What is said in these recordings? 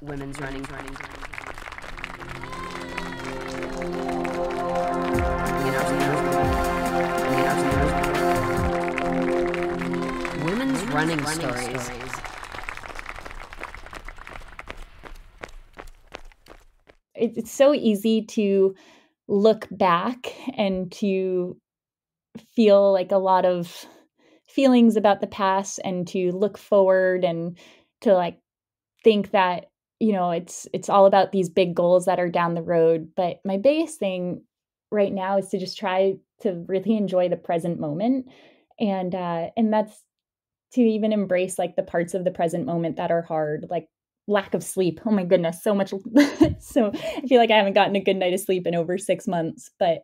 women's running, running, Women's running stories. It's so easy to look back and to feel like a lot of feelings about the past and to look forward and to like think that you know it's it's all about these big goals that are down the road but my biggest thing right now is to just try to really enjoy the present moment and uh and that's to even embrace like the parts of the present moment that are hard like lack of sleep. Oh my goodness so much so i feel like i haven't gotten a good night of sleep in over 6 months but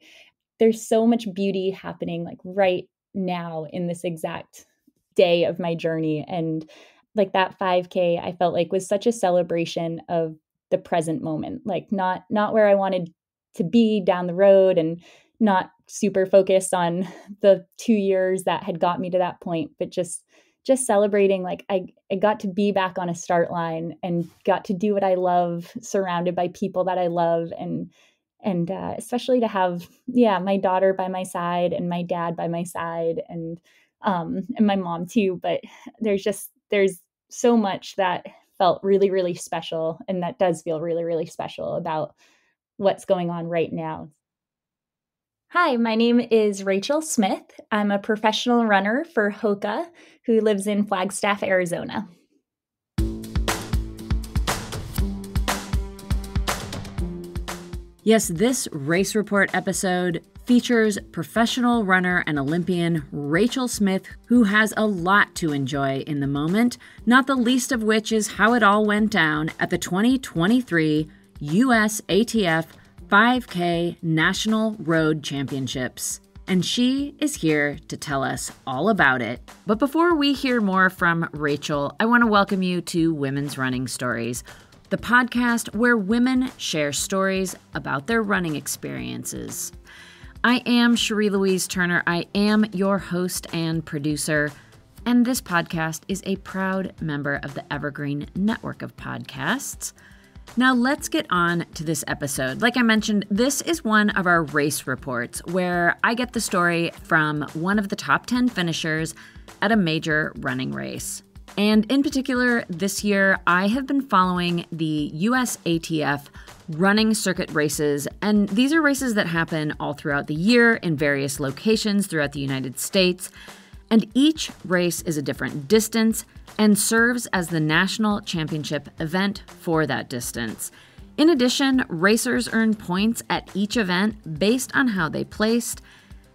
there's so much beauty happening like right now in this exact day of my journey and like that 5k i felt like was such a celebration of the present moment like not not where i wanted to be down the road and not super focused on the 2 years that had got me to that point but just just celebrating like I, I got to be back on a start line and got to do what I love surrounded by people that I love and and uh, especially to have yeah my daughter by my side and my dad by my side and um and my mom too but there's just there's so much that felt really, really special. And that does feel really, really special about what's going on right now. Hi, my name is Rachel Smith. I'm a professional runner for Hoka who lives in Flagstaff, Arizona. Yes, this race report episode features professional runner and Olympian Rachel Smith, who has a lot to enjoy in the moment, not the least of which is how it all went down at the 2023 USATF 5K National Road Championships. And she is here to tell us all about it. But before we hear more from Rachel, I want to welcome you to Women's Running Stories, the podcast where women share stories about their running experiences. I am Cherie Louise Turner. I am your host and producer. And this podcast is a proud member of the Evergreen Network of Podcasts. Now, let's get on to this episode. Like I mentioned, this is one of our race reports where I get the story from one of the top 10 finishers at a major running race. And in particular, this year, I have been following the USATF running circuit races. And these are races that happen all throughout the year in various locations throughout the United States. And each race is a different distance and serves as the national championship event for that distance. In addition, racers earn points at each event based on how they placed,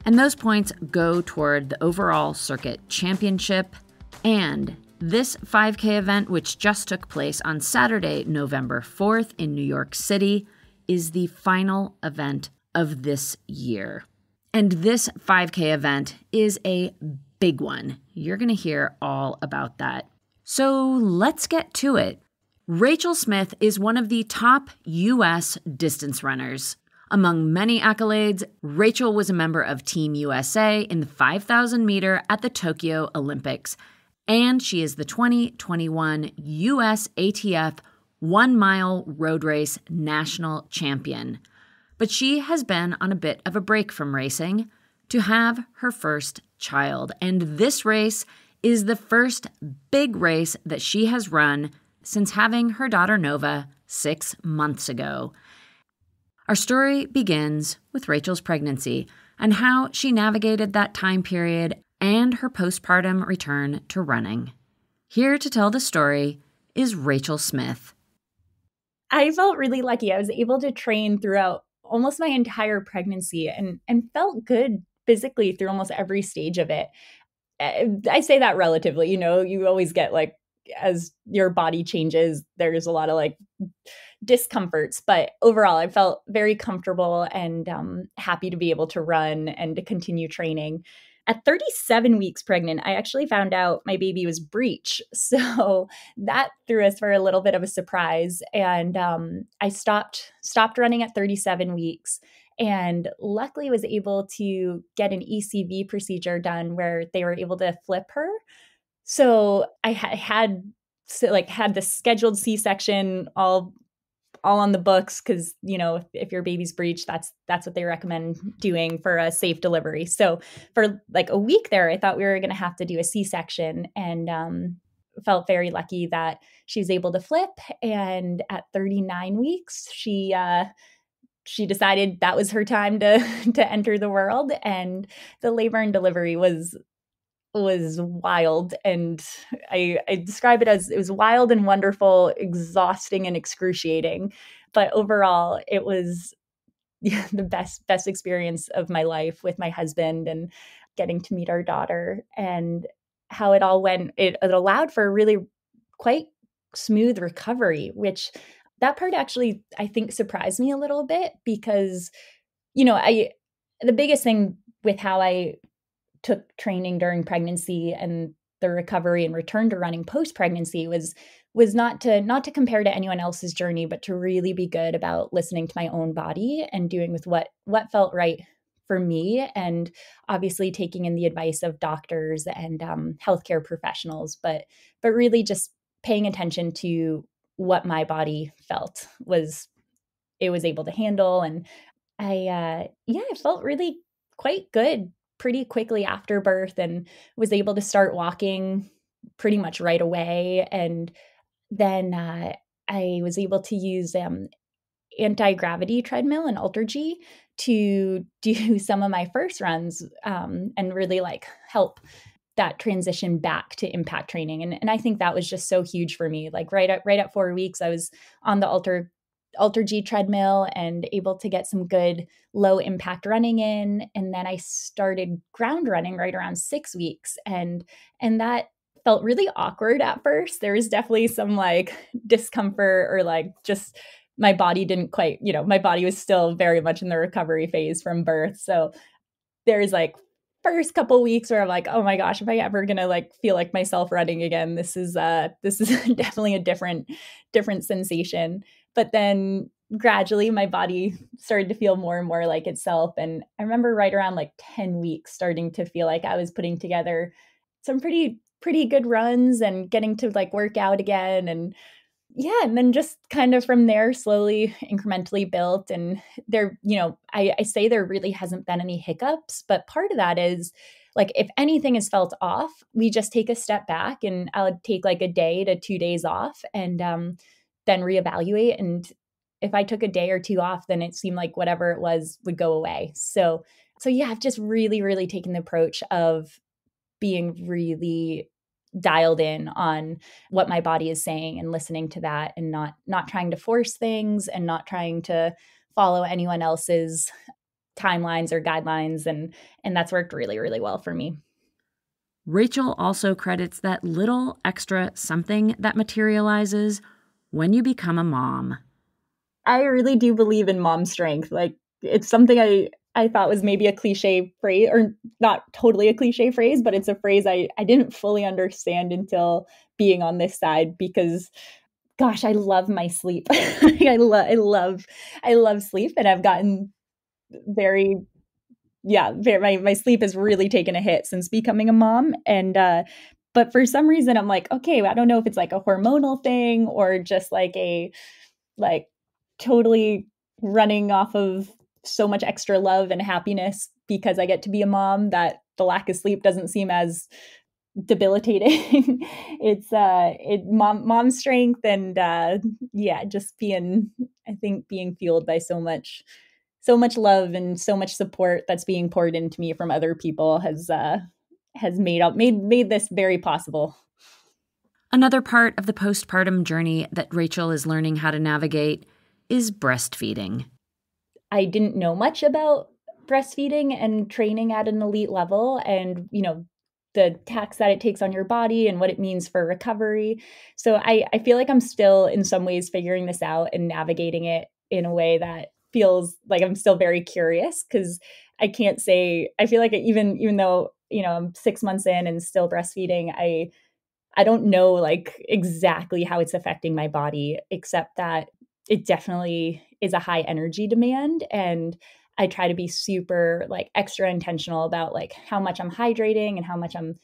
and those points go toward the overall circuit championship and this 5K event, which just took place on Saturday, November 4th in New York City, is the final event of this year. And this 5K event is a big one. You're going to hear all about that. So let's get to it. Rachel Smith is one of the top U.S. distance runners. Among many accolades, Rachel was a member of Team USA in the 5,000 meter at the Tokyo Olympics and she is the 2021 US ATF one mile road race national champion. But she has been on a bit of a break from racing to have her first child. And this race is the first big race that she has run since having her daughter Nova six months ago. Our story begins with Rachel's pregnancy and how she navigated that time period and her postpartum return to running. Here to tell the story is Rachel Smith. I felt really lucky. I was able to train throughout almost my entire pregnancy and and felt good physically through almost every stage of it. I say that relatively, you know, you always get like as your body changes, there's a lot of like discomforts, but overall, I felt very comfortable and um, happy to be able to run and to continue training. At 37 weeks pregnant, I actually found out my baby was breech. So that threw us for a little bit of a surprise. And um, I stopped stopped running at 37 weeks and luckily was able to get an ECV procedure done where they were able to flip her. So I ha- had like had the scheduled c-section all all on the books because you know if, if, your baby's breech that's that's what they recommend doing for a safe delivery. So for like a week there i thought we were going to have to do a c-section and um, felt very lucky that she was able to flip and at 39 weeks she uh, she decided that was her time to to enter the world and the labor and delivery was was wild and I, I describe it as it was wild and wonderful exhausting and excruciating but overall it was the best best experience of my life with my husband and getting to meet our daughter and how it all went. It, it allowed for a really quite smooth recovery which that part actually i think surprised me a little bit because you know i the biggest thing with how i took training during pregnancy and the recovery and return to running post pregnancy was was not to not to compare to anyone else's journey but to really be good about listening to my own body and doing with what what felt right for me and obviously taking in the advice of doctors and um, healthcare professionals but but really just paying attention to what my body felt was it was able to handle. And i uh yeah i felt really quite good pretty quickly after birth and was able to start walking pretty much right away. And then uh, I was able to use um, anti gravity treadmill and AlterG to do some of my first runs um, and really like help that transition back to impact training and, and i think that was just so huge for me like right at right at four weeks i was on the alter AlterG treadmill and able to get some good low impact running in and then I started ground running right around 6 weeks and and that felt really awkward at first. There was definitely some like discomfort or like just my body didn't quite you know my body was still very much in the recovery phase from birth. So there's like first couple weeks where I'm like, oh my gosh, am I ever gonna like feel like myself running again, this is uh this is definitely a different different sensation. But then gradually my body started to feel more and more like itself. And I remember right around like 10 weeks starting to feel like I was putting together some pretty, pretty good runs and getting to like work out again. And yeah, and then just kind of from there slowly incrementally built. And there, you know, I, I say there really hasn't been any hiccups, but part of that is like if anything is felt off, we just take a step back and I'll take like a day to two days off and um then reevaluate. And if I took a day or two off, then it seemed like whatever it was would go away. So, so yeah, I've just really, really taken the approach of being really dialed in on what my body is saying and listening to that and not not trying to force things and not trying to follow anyone else's timelines or guidelines and and that's worked really really well for me. Rachel also credits that little extra something that materializes when you become a mom. I really do believe in mom strength. Like it's something I I thought was maybe a cliche phrase or not totally a cliche phrase, but it's a phrase I I didn't fully understand until being on this side because gosh, I love my sleep. I love I love I love sleep and I've gotten very yeah, very, my my sleep has really taken a hit since becoming a mom and uh but for some reason i'm like okay i don't know if it's like a hormonal thing or just like a like totally running off of so much extra love and happiness because i get to be a mom that the lack of sleep doesn't seem as debilitating. It's uh it mom mom strength and uh yeah just being i think being fueled by so much so much love and so much support that's being poured into me from other people has uh has made up made made this very possible. Another part of the postpartum journey that Rachel is learning how to navigate is breastfeeding. I didn't know much about breastfeeding and training at an elite level and you know the tax that it takes on your body and what it means for recovery. So I, I feel like I'm still in some ways figuring this out and navigating it in a way that feels like I'm still very curious because I can't say I feel like even even though you know i'm six months in and still breastfeeding i i don't know like exactly how it's affecting my body except that it definitely is a high energy demand and i try to be super like extra intentional about like how much i'm hydrating and how much i'm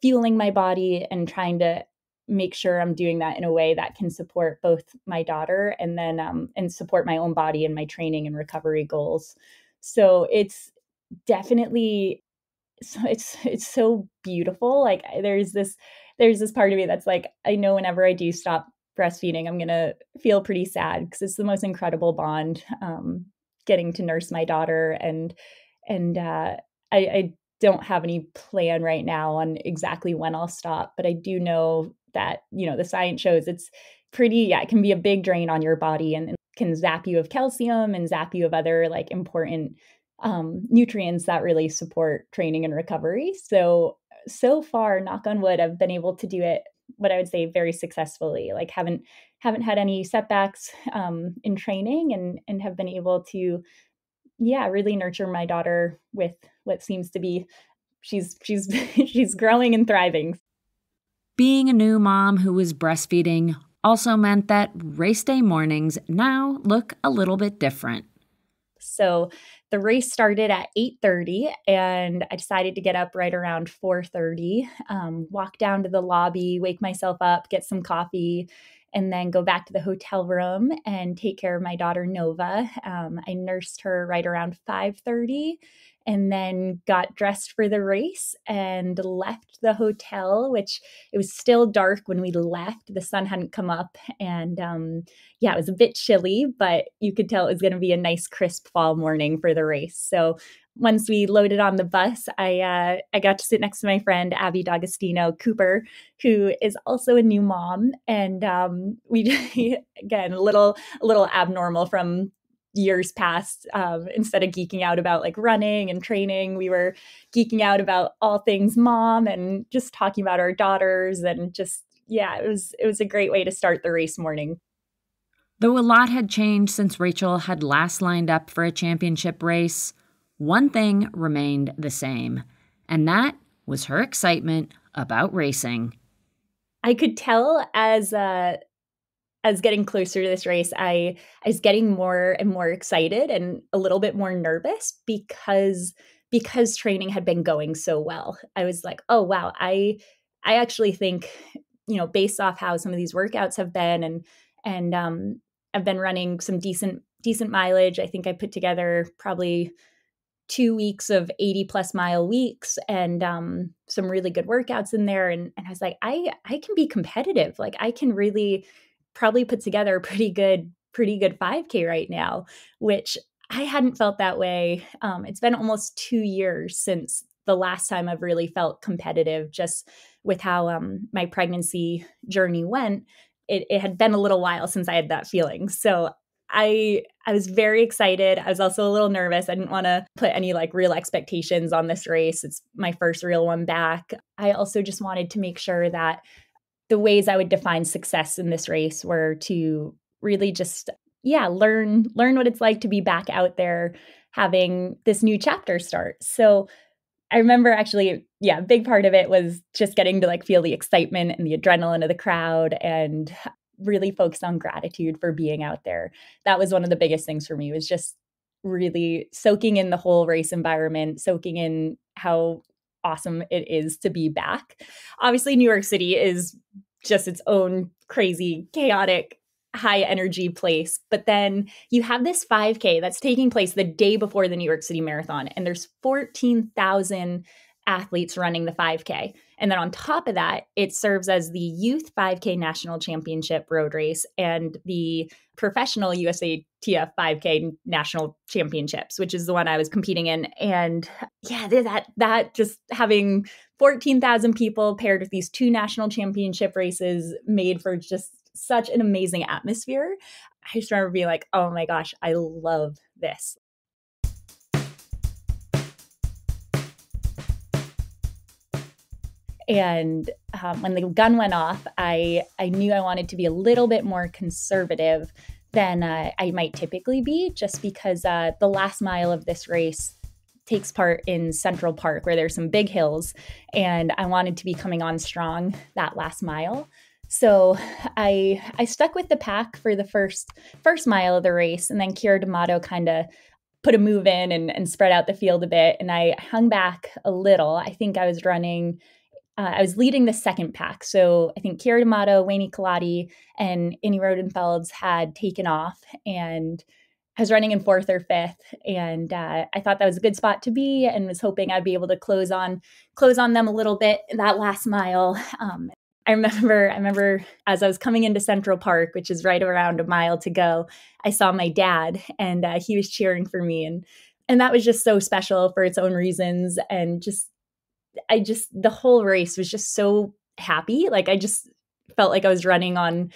fueling my body and trying to make sure I'm doing that in a way that can support both my daughter and then um, and support my own body and my training and recovery goals. So it's definitely so it's it's so beautiful. Like there's this there's this part of me that's like I know whenever I do stop breastfeeding, I'm gonna feel pretty sad because it's the most incredible bond. Um, getting to nurse my daughter and and uh, I, I don't have any plan right now on exactly when I'll stop, but I do know that, you know, the science shows it's pretty, yeah, it can be a big drain on your body and, and can zap you of calcium and zap you of other like important um, nutrients that really support training and recovery. So, so far, knock on wood, I've been able to do it what I would say very successfully. Like haven't haven't had any setbacks um, in training and and have been able to yeah, really nurture my daughter with what seems to be she's she's she's growing and thriving. Being a new mom who was breastfeeding also meant that race day mornings now look a little bit different. So the race started at 8.30 and i decided to get up right around 4.30 um, walk down to the lobby wake myself up get some coffee and then go back to the hotel room and take care of my daughter Nova. Um, I nursed her right around 5:30 and then got dressed for the race and left the hotel which it was still dark when we left the sun hadn't come up and um, yeah it was a bit chilly but you could tell it was going to be a nice crisp fall morning for the race so once we loaded on the bus, I uh, I got to sit next to my friend Abbey D'Agostino Cooper, who is also a new mom, and um, we again a little a little abnormal from years past. Um, instead of geeking out about like running and training, we were geeking out about all things mom and just talking about our daughters and just yeah, it was it was a great way to start the race morning. Though a lot had changed since Rachel had last lined up for a championship race one thing remained the same, and that was her excitement about racing. I could tell as uh, as getting closer to this race, I I was getting more and more excited and a little bit more nervous because because training had been going so well. I was like, oh wow, I I actually think you know based off how some of these workouts have been and and um, I've been running some decent decent mileage. I think I put together probably two weeks of 80 plus mile weeks and um, some really good workouts in there and, and i was like i i can be competitive. Like i can really probably put together a pretty good pretty good 5k right now which i hadn't felt that way. Um, it's been almost two years since the last time i've really felt competitive just with how um, my pregnancy journey went. It, it had been a little while since i had that feeling. So I I was very excited. I was also a little nervous. I didn't want to put any like real expectations on this race. It's my first real one back. I also just wanted to make sure that the ways I would define success in this race were to really just yeah, learn learn what it's like to be back out there having this new chapter start. So I remember actually, yeah, a big part of it was just getting to like feel the excitement and the adrenaline of the crowd and really focused on gratitude for being out there. That was one of the biggest things for me was just really soaking in the whole race environment, soaking in how awesome it is to be back. Obviously, New York City is just its own crazy, chaotic, high energy place. But then you have this 5K that's taking place the day before the New York City Marathon, and there's 14,000 athletes running the 5K. And then on top of that, it serves as the Youth 5K National Championship road race and the professional USATF 5K National Championships, which is the one I was competing in. And yeah, that that just having 14,000 people paired with these two national championship races made for just such an amazing atmosphere. I just remember being like, oh my gosh, I love this. And um, when the gun went off, I I knew I wanted to be a little bit more conservative than uh, I might typically be, just because uh, the last mile of this race takes part in Central Park, where there's some big hills, and I wanted to be coming on strong that last mile. So I I stuck with the pack for the first first mile of the race, and then Keira D'Amato kind of put a move in and, and spread out the field a bit, and I hung back a little. I think I was running uh, I was leading the second pack. So I think Keira D'Amato, Weini Kelati, and Annie Rodenfels had taken off, and I was running in fourth or fifth, and uh, I thought that was a good spot to be, and was hoping I'd be able to close on close on them a little bit that last mile. Um, I remember, I remember as I was coming into Central Park, which is right around a mile to go, I saw my dad, and uh, he was cheering for me, and and that was just so special for its own reasons, and just I just the whole race was just so happy. Like I just felt like I was running on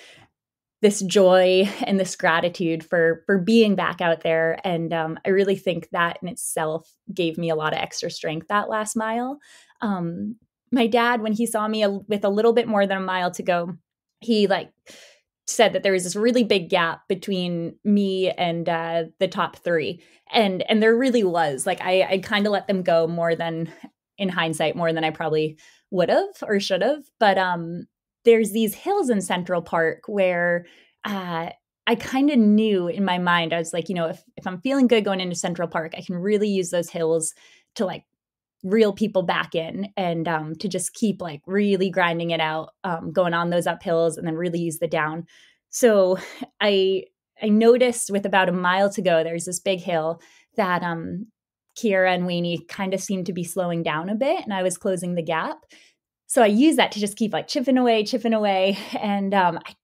this joy and this gratitude for for being back out there. And um, i really think that in itself gave me a lot of extra strength that last mile. Um, my dad when he saw me a, with a little bit more than a mile to go he like said that there was this really big gap between me and uh, the top three. And and there really was. Like i i kind of let them go more than in hindsight more than I probably would have or should have. But um, there's these hills in Central Park where uh, I kind of knew in my mind, I was like, you know, if, if I'm feeling good going into Central Park, I can really use those hills to like reel people back in and um, to just keep like really grinding it out, um, going on those uphills and then really use the down. So I I noticed with about a mile to go, there's this big hill that um Keira and Weini kind of seemed to be slowing down a bit and I was closing the gap. So I used that to just keep like chipping away, chipping away. And um, I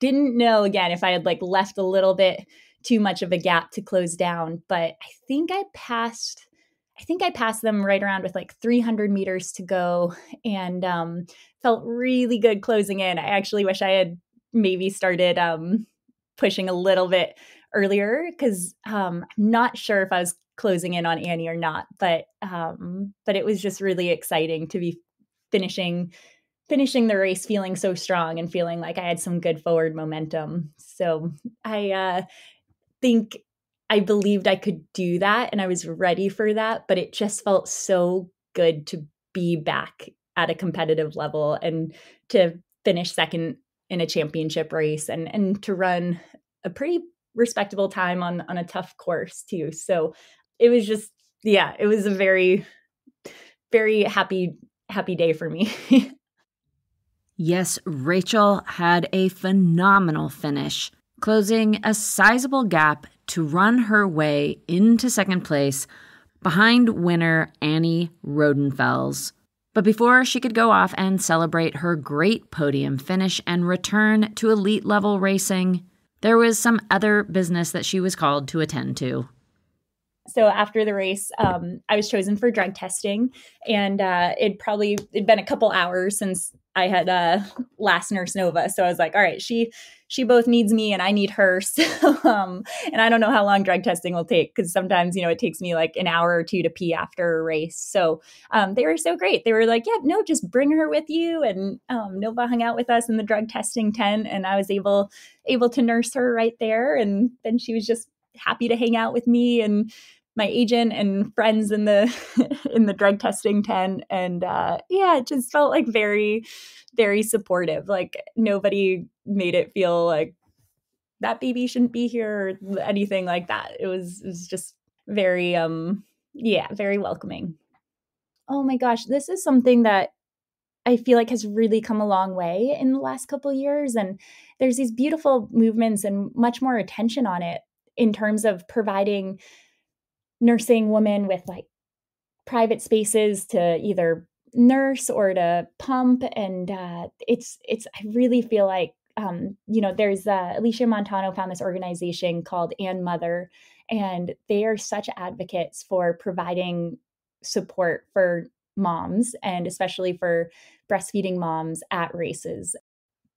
didn't know again if I had like left a little bit too much of a gap to close down, but I think I passed. I think I passed them right around with like 300 meters to go and um, felt really good closing in. I actually wish I had maybe started um, pushing a little bit earlier because um, I'm not sure if I was closing in on Annie or not, but um, but it was just really exciting to be finishing finishing the race feeling so strong and feeling like I had some good forward momentum. So I uh, think I believed I could do that and I was ready for that, but it just felt so good to be back at a competitive level and to finish second in a championship race and and to run a pretty respectable time on on a tough course too. So it was just yeah, it was a very very happy happy day for me. yes, Rachel had a phenomenal finish, closing a sizable gap to run her way into second place behind winner Annie Rodenfels. But before she could go off and celebrate her great podium finish and return to elite level racing, there was some other business that she was called to attend to so after the race um, i was chosen for drug testing and uh, it probably it'd been a couple hours since i had uh, last nurse nova. So i was like all right she she both needs me and i need her. So um, and i don't know how long drug testing will take because sometimes you know it takes me like an hour or two to pee after a race. So um, they were so great. They were like yeah no just bring her with you and um, nova hung out with us in the drug testing tent and i was able able to nurse her right there and then she was just happy to hang out with me and my agent and friends in the in the drug testing tent. And uh yeah it just felt like very very supportive. Like nobody made it feel like that baby shouldn't be here or anything like that. It was it was just very um yeah very welcoming. Oh my gosh this is something that I feel like has really come a long way in the last couple years. And there's these beautiful movements and much more attention on it in terms of providing nursing women with like private spaces to either nurse or to pump and uh, it's it's i really feel like um, you know there's uh, Alysia Montaño found this organization called and mother and they are such advocates for providing support for moms and especially for breastfeeding moms at races.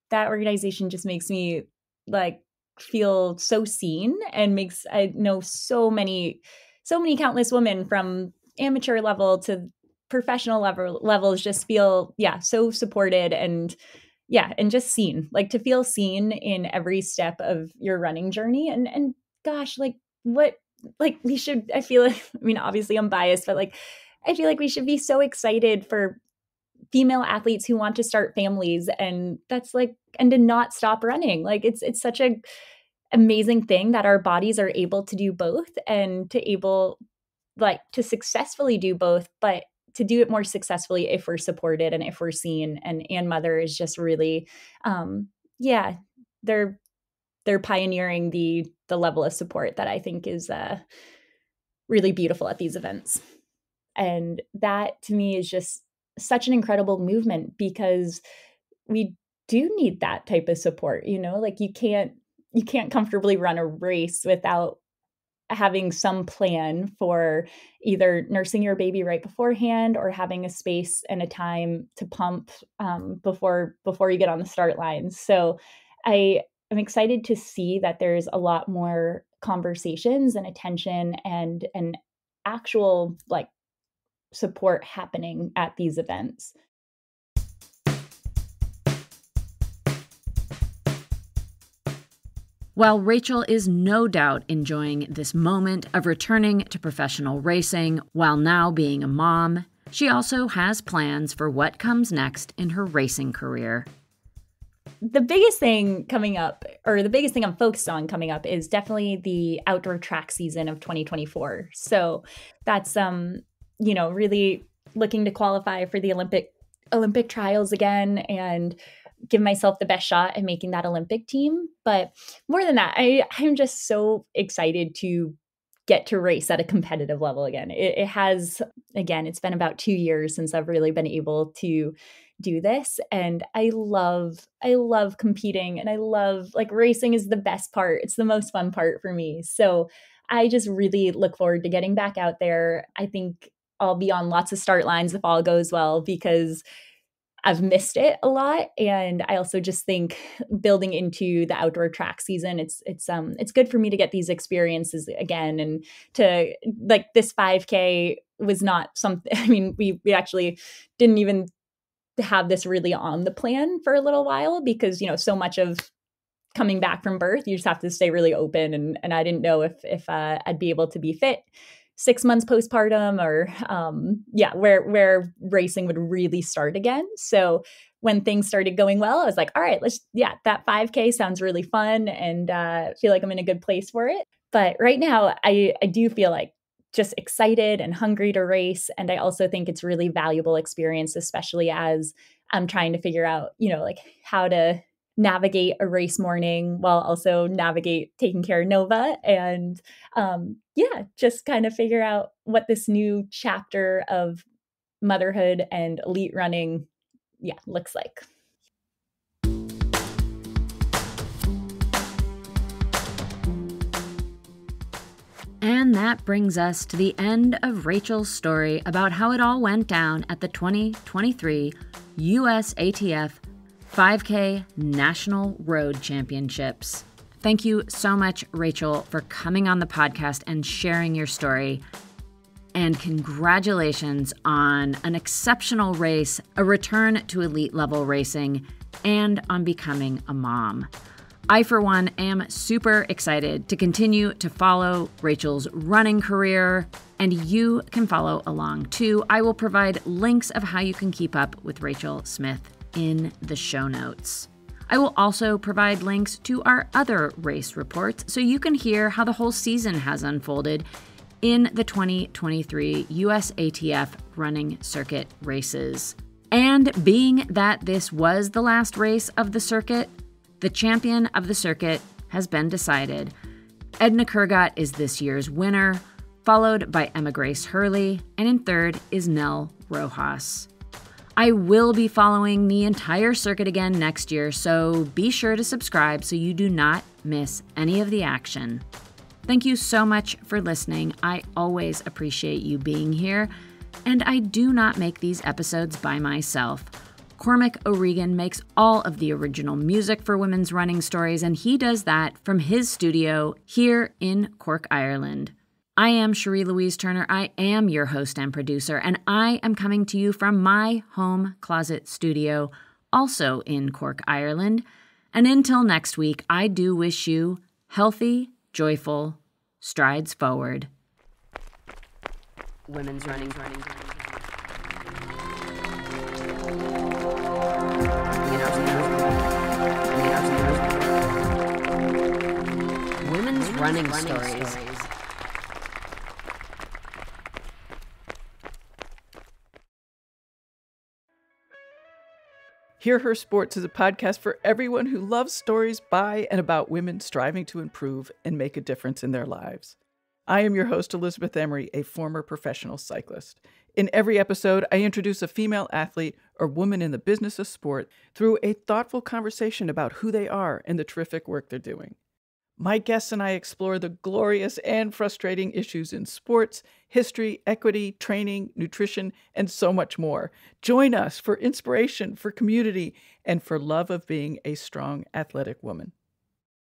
That organization just makes me like feel so seen and makes i know so many so many countless women from amateur level to professional level levels just feel yeah so supported and yeah and just seen like to feel seen in every step of your running journey and and gosh like what like we should i feel like i mean obviously i'm biased but like i feel like we should be so excited for female athletes who want to start families and that's like and to not stop running. Like it's it's such a amazing thing that our bodies are able to do both and to able like to successfully do both but to do it more successfully if we're supported and if we're seen and and mother is just really um yeah they're they're pioneering the the level of support that i think is uh really beautiful at these events. And that to me is just such an incredible movement because we do need that type of support you know like you can't you can't comfortably run a race without having some plan for either nursing your baby right beforehand or having a space and a time to pump um, before before you get on the start line. So i am excited to see that there's a lot more conversations and attention and and actual like support happening at these events While Rachel is no doubt enjoying this moment of returning to professional racing while now being a mom, she also has plans for what comes next in her racing career. The biggest thing coming up, or the biggest thing I'm focused on coming up, is definitely the outdoor track season of 2024. So that's um, you know, really looking to qualify for the Olympic Olympic trials again and give myself the best shot at making that Olympic team. But more than that, I, I'm just so excited to get to race at a competitive level again. It, it, has, again, it's been about two years since I've really been able to do this. And I love, I love competing and I love like racing is the best part. It's the most fun part for me. So I just really look forward to getting back out there. I think I'll be on lots of start lines if all goes well because I've missed it a lot and I also just think building into the outdoor track season it's it's um it's good for me to get these experiences again and to like this 5k was not something I mean we we actually didn't even have this really on the plan for a little while because you know so much of coming back from birth you just have to stay really open and and I didn't know if if uh, I'd be able to be fit six months postpartum or um, yeah where where racing would really start again. So when things started going well i was like all right let's yeah that 5k sounds really fun and uh, feel like i'm in a good place for it. But right now i i do feel like just excited and hungry to race and i also think it's really valuable experience especially as i'm trying to figure out you know like how to navigate a race morning while also navigate taking care of Nova and um, yeah, just kind of figure out what this new chapter of motherhood and elite running yeah looks like. And that brings us to the end of Rachel's story about how it all went down at the 2023 USATF 5K National Road Championships. Thank you so much, Rachel, for coming on the podcast and sharing your story. And congratulations on an exceptional race, a return to elite level racing, and on becoming a mom. I, for one, am super excited to continue to follow Rachel's running career, and you can follow along too. I will provide links of how you can keep up with Rachel Smith in the show notes. I will also provide links to our other race reports so you can hear how the whole season has unfolded in the 2023 USATF running circuit races. And being that this was the last race of the circuit, the champion of the circuit has been decided. Ednah Kurgat is this year's winner, followed by Emma Grace Hurley, and in third is Nell Rojas. I will be following the entire circuit again next year, so be sure to subscribe so you do not miss any of the action. Thank you so much for listening. I always appreciate you being here, and I do not make these episodes by myself. Cormac O'Regan makes all of the original music for Women's Running Stories, and he does that from his studio here in Cork, Ireland. I am Cherie Louise Turner. I am your host and producer, and I am coming to you from my home closet studio, also in Cork, Ireland. And until next week, I do wish you healthy, joyful strides forward. Women's running, running, running. Women's running, stories. Hear Her Sports is a podcast for everyone who loves stories by and about women striving to improve and make a difference in their lives. I am your host, Elizabeth Emery, a former professional cyclist. In every episode, I introduce a female athlete or woman in the business of sport through a thoughtful conversation about who they are and the terrific work they're doing. My guests and I explore the glorious and frustrating issues in sports, history, equity, training, nutrition, and so much more. Join us for inspiration, for community, and for love of being a strong athletic woman.